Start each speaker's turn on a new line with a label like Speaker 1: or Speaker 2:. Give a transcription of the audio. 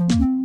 Speaker 1: Excellent.